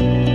Bye.